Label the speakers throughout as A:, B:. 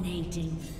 A: Dominating.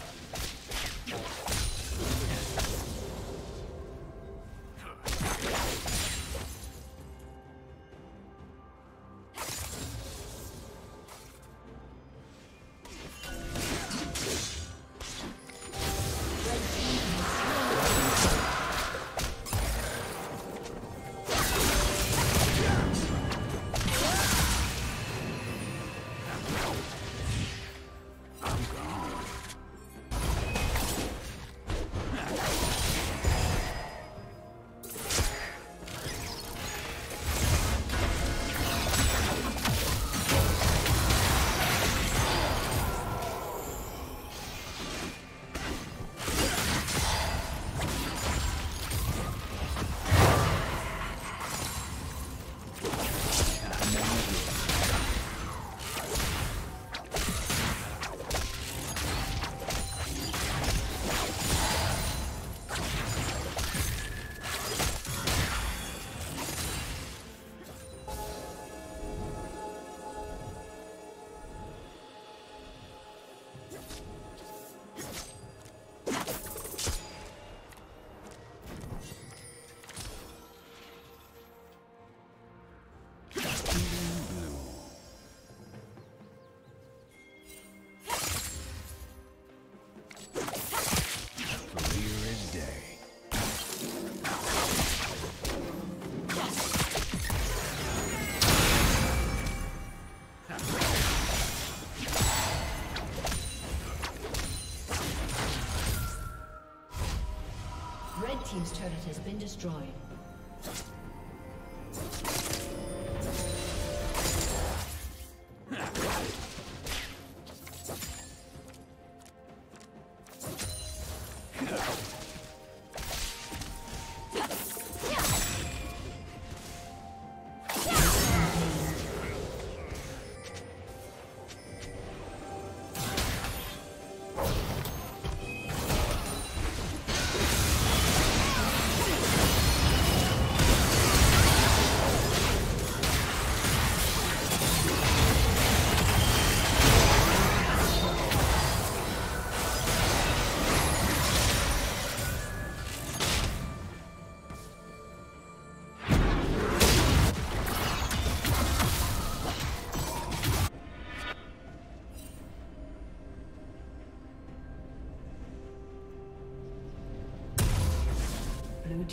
A: Has been destroyed.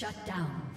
A: Shut down.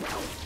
B: Wow.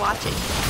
B: Watching.